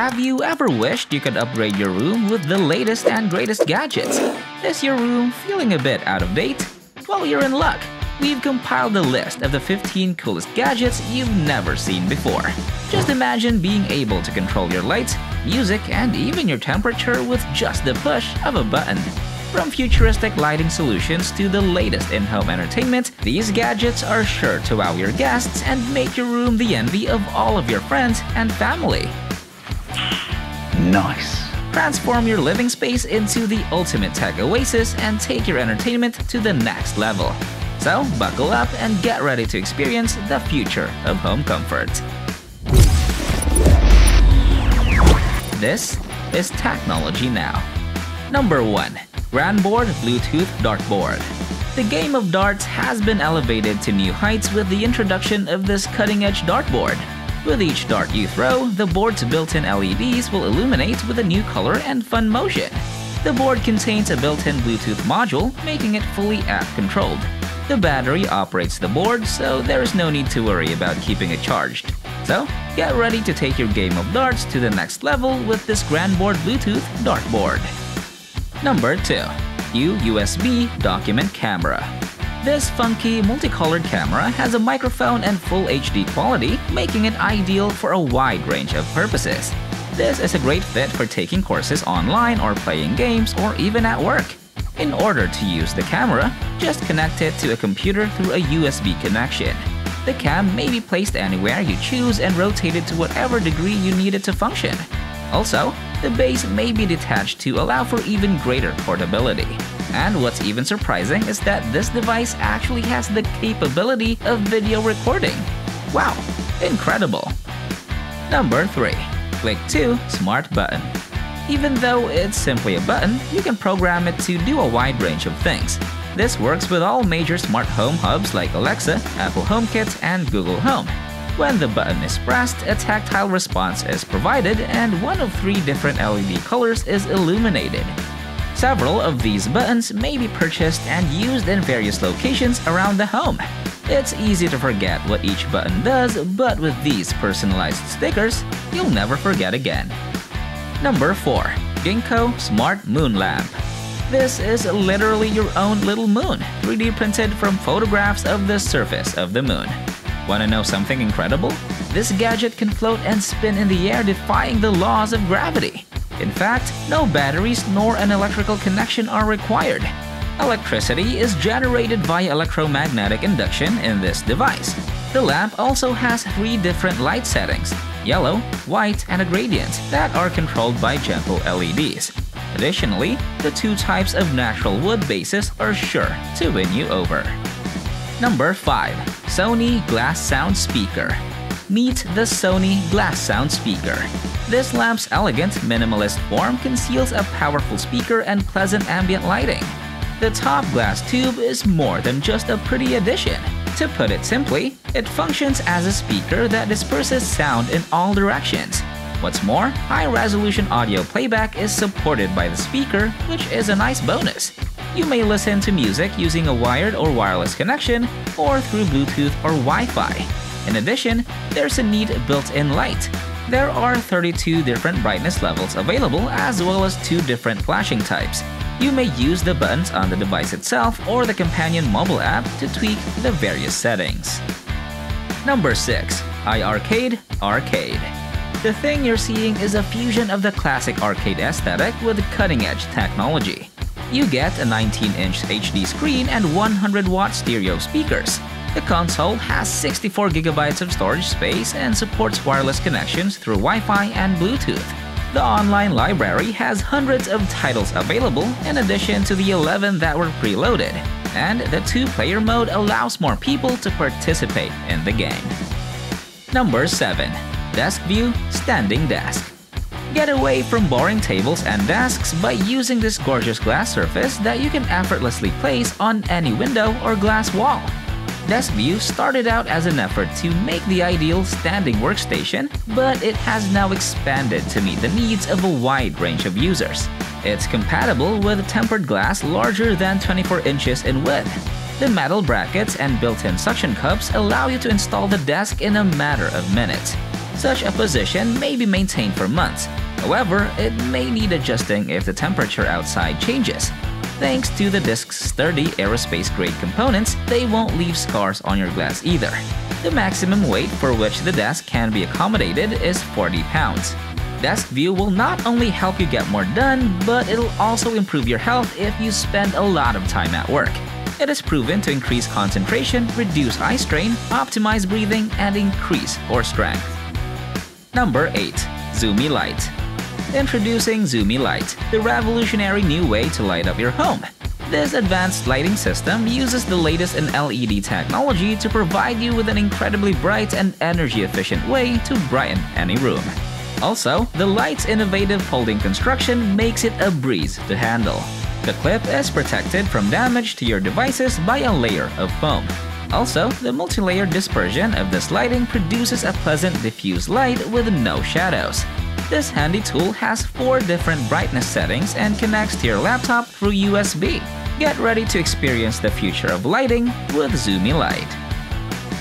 Have you ever wished you could upgrade your room with the latest and greatest gadgets? Is your room feeling a bit out of date? Well, you're in luck. We've compiled a list of the 15 coolest gadgets you've never seen before. Just imagine being able to control your lights, music, and even your temperature with just the push of a button. From futuristic lighting solutions to the latest in-home entertainment, these gadgets are sure to wow your guests and make your room the envy of all of your friends and family. Nice. Transform your living space into the ultimate tech oasis and take your entertainment to the next level. So, buckle up and get ready to experience the future of home comfort. This is Technology Now. Number 1. GranBoard Bluetooth Dartboard. The game of darts has been elevated to new heights with the introduction of this cutting-edge dartboard. With each dart you throw, the board's built-in LEDs will illuminate with a new color and fun motion. The board contains a built-in Bluetooth module, making it fully app-controlled. The battery operates the board, so there is no need to worry about keeping it charged. So, get ready to take your game of darts to the next level with this GranBoard Bluetooth dartboard. Number 2. USB Document Camera This funky, multicolored camera has a microphone and full HD quality, making it ideal for a wide range of purposes. This is a great fit for taking courses online or playing games or even at work. In order to use the camera, just connect it to a computer through a USB connection. The cam may be placed anywhere you choose and rotated to whatever degree you need it to function. Also, the base may be detached to allow for even greater portability. And what's even surprising is that this device actually has the capability of video recording. Wow, incredible! Number 3. Flic 2 Smart Button Even though it's simply a button, you can program it to do a wide range of things. This works with all major smart home hubs like Alexa, Apple HomeKit, and Google Home. When the button is pressed, a tactile response is provided and one of three different LED colors is illuminated. Several of these buttons may be purchased and used in various locations around the home. It's easy to forget what each button does, but with these personalized stickers, you'll never forget again. Number 4. Ginkgo Smart Moon Lamp This is literally your own little moon, 3D printed from photographs of the surface of the moon. Wanna know something incredible? This gadget can float and spin in the air defying the laws of gravity. In fact, no batteries nor an electrical connection are required. Electricity is generated via electromagnetic induction in this device. The lamp also has three different light settings yellow, white, and a gradient that are controlled by gentle LEDs. Additionally, the two types of natural wood bases are sure to win you over. Number 5. Sony Glass Sound Speaker Meet the Sony Glass Sound Speaker. This lamp's elegant, minimalist form conceals a powerful speaker and pleasant ambient lighting. The top glass tube is more than just a pretty addition. To put it simply, it functions as a speaker that disperses sound in all directions. What's more, high-resolution audio playback is supported by the speaker, which is a nice bonus. You may listen to music using a wired or wireless connection or through Bluetooth or Wi-Fi. In addition, there's a neat built-in light. There are 32 different brightness levels available as well as two different flashing types. You may use the buttons on the device itself or the companion mobile app to tweak the various settings. Number 6. iiRcade Arcade The thing you're seeing is a fusion of the classic arcade aesthetic with cutting-edge technology you get a 19-inch HD screen and 100-watt stereo speakers. The console has 64GB of storage space and supports wireless connections through Wi-Fi and Bluetooth. The online library has hundreds of titles available in addition to the 11 that were preloaded, and the two-player mode allows more people to participate in the game. Number 7. Desk View Standing Desk Get away from boring tables and desks by using this gorgeous glass surface that you can effortlessly place on any window or glass wall. Desk View started out as an effort to make the ideal standing workstation, but it has now expanded to meet the needs of a wide range of users. It's compatible with tempered glass larger than 24 inches in width. The metal brackets and built-in suction cups allow you to install the desk in a matter of minutes. Such a position may be maintained for months. However, it may need adjusting if the temperature outside changes. Thanks to the disc's sturdy aerospace-grade components, they won't leave scars on your glass either. The maximum weight for which the desk can be accommodated is 40 pounds. Desk View will not only help you get more done, but it'll also improve your health if you spend a lot of time at work. It is proven to increase concentration, reduce eye strain, optimize breathing, and increase core strength. Number 8. Zoomy Light Introducing Zoomy Light, the revolutionary new way to light up your home. This advanced lighting system uses the latest in LED technology to provide you with an incredibly bright and energy-efficient way to brighten any room. Also, the light's innovative folding construction makes it a breeze to handle. The clip is protected from damage to your devices by a layer of foam. Also, the multi-layer dispersion of this lighting produces a pleasant diffuse light with no shadows. This handy tool has four different brightness settings and connects to your laptop through USB. Get ready to experience the future of lighting with Zoomy Light.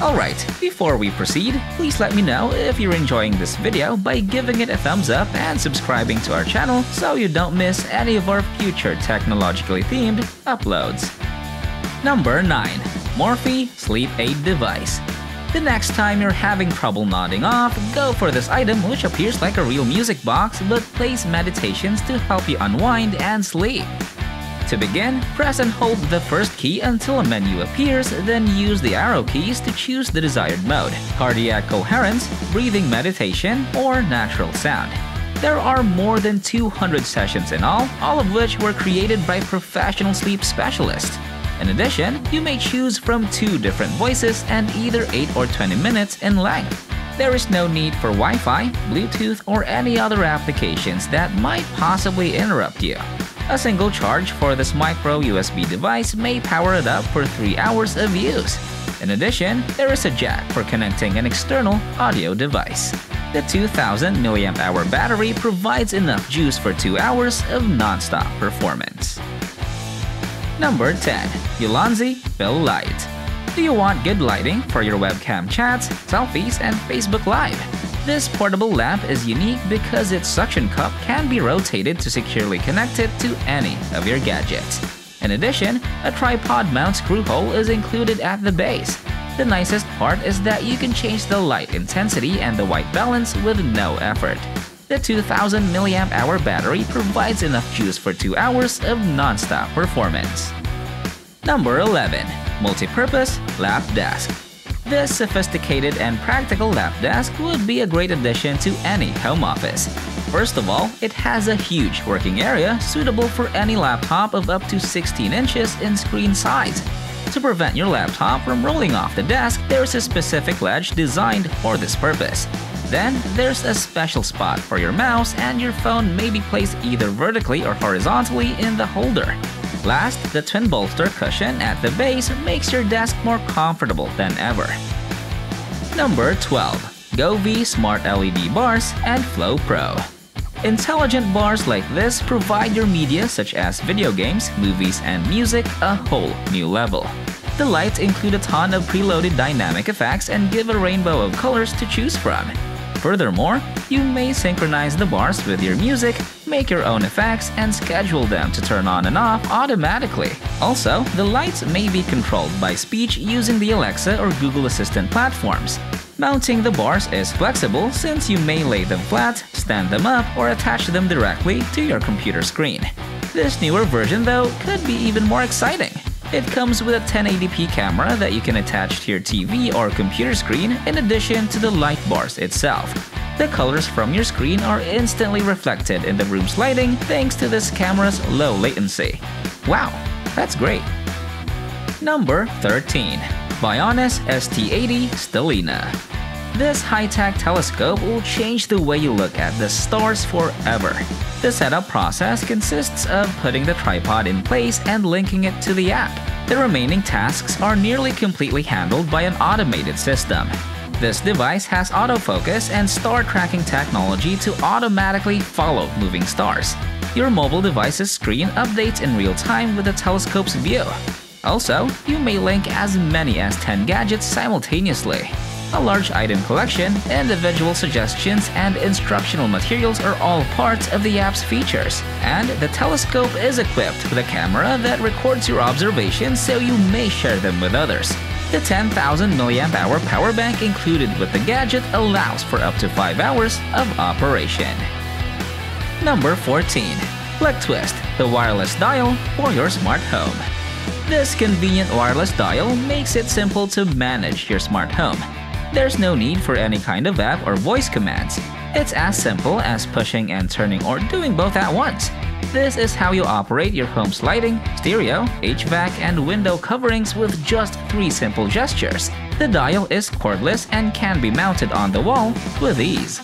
Alright, before we proceed, please let me know if you're enjoying this video by giving it a thumbs up and subscribing to our channel so you don't miss any of our future technologically themed uploads. Number 9. Morphée Sleep Aid Device The next time you're having trouble nodding off, go for this item which appears like a real music box but plays meditations to help you unwind and sleep. To begin, press and hold the first key until a menu appears, then use the arrow keys to choose the desired mode cardiac coherence, breathing meditation, or natural sound. There are more than 200 sessions in all, all of which were created by professional sleep specialists. In addition, you may choose from two different voices and either 8 or 20 minutes in length. There is no need for Wi-Fi, Bluetooth, or any other applications that might possibly interrupt you. A single charge for this micro USB device may power it up for 3 hours of use. In addition, there is a jack for connecting an external audio device. The 2000 mAh battery provides enough juice for 2 hours of non-stop performance. Number 10. Ulanzi Fill Light Do you want good lighting for your webcam chats, selfies, and Facebook Live? This portable lamp is unique because its suction cup can be rotated to securely connect it to any of your gadgets. In addition, a tripod mount screw hole is included at the base. The nicest part is that you can change the light intensity and the white balance with no effort. The 2000 mAh battery provides enough juice for 2 hours of non-stop performance. Number 11. Multi-Purpose Lap Desk this sophisticated and practical lap desk would be a great addition to any home office. First of all, it has a huge working area suitable for any laptop of up to 16 inches in screen size. To prevent your laptop from rolling off the desk, there's a specific ledge designed for this purpose. Then, there's a special spot for your mouse and your phone may be placed either vertically or horizontally in the holder. Last, the twin bolster cushion at the base makes your desk more comfortable than ever. Number 12. Govee Smart LED Bars and Flow Pro Intelligent bars like this provide your media such as video games, movies, and music a whole new level. The lights include a ton of preloaded dynamic effects and give a rainbow of colors to choose from. Furthermore, you may synchronize the bars with your music, make your own effects, and schedule them to turn on and off automatically. Also, the lights may be controlled by speech using the Alexa or Google Assistant platforms. Mounting the bars is flexible since you may lay them flat, stand them up, or attach them directly to your computer screen. This newer version, though, could be even more exciting. It comes with a 1080p camera that you can attach to your TV or computer screen in addition to the light bars itself. The colors from your screen are instantly reflected in the room's lighting thanks to this camera's low latency. Wow, that's great! Number 13. Vaonis ST80 Stellina this high-tech telescope will change the way you look at the stars forever. The setup process consists of putting the tripod in place and linking it to the app. The remaining tasks are nearly completely handled by an automated system. This device has autofocus and star tracking technology to automatically follow moving stars. Your mobile device's screen updates in real time with the telescope's view. Also, you may link as many as 10 gadgets simultaneously. A large item collection, individual suggestions, and instructional materials are all parts of the app's features. And the telescope is equipped with a camera that records your observations so you may share them with others. The 10,000 mAh power bank included with the gadget allows for up to 5 hours of operation. Number 14. Flic Twist, the wireless dial for your smart home. This convenient wireless dial makes it simple to manage your smart home. There's no need for any kind of app or voice commands. It's as simple as pushing and turning or doing both at once. This is how you operate your home's lighting, stereo, HVAC, and window coverings with just three simple gestures. The dial is cordless and can be mounted on the wall with ease.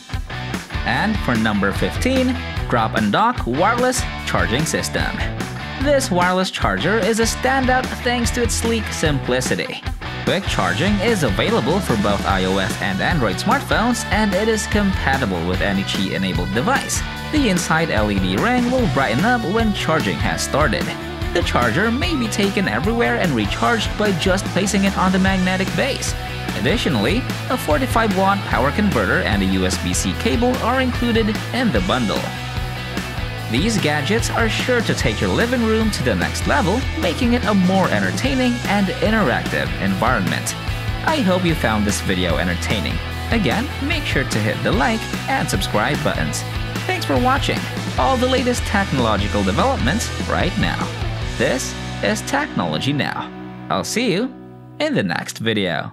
And for number 15, Drop and Dock Wireless Charging System. This wireless charger is a standout thanks to its sleek simplicity. Quick charging is available for both iOS and Android smartphones, and it is compatible with any Qi-enabled device. The inside LED ring will brighten up when charging has started. The charger may be taken everywhere and recharged by just placing it on the magnetic base. Additionally, a 45 watt power converter and a USB-C cable are included in the bundle. These gadgets are sure to take your living room to the next level, making it a more entertaining and interactive environment. I hope you found this video entertaining. Again, make sure to hit the like and subscribe buttons. Thanks for watching all the latest technological developments right now. This is Technology Now. I'll see you in the next video.